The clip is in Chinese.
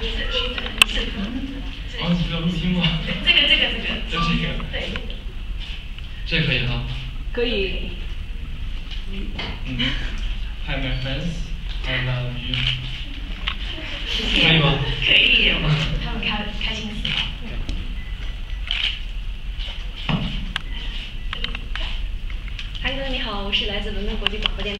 是音，是音。啊，你没有录音吗？这个，这个，这个。这个。对。这可以哈。可以。嗯。Hi, my friends. I love you. 可以吗？可以。他们开开心死了。韩哥，你好，我是来自伦敦国际广播电。